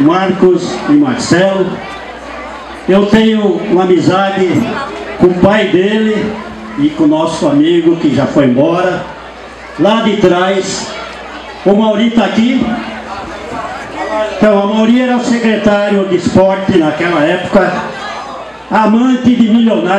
Marcos e Marcelo. Eu tenho uma amizade com o pai dele e com o nosso amigo que já foi embora. Lá de trás, o Mauri está aqui. Então, o Mauri era o secretário de esporte naquela época, amante de milionários.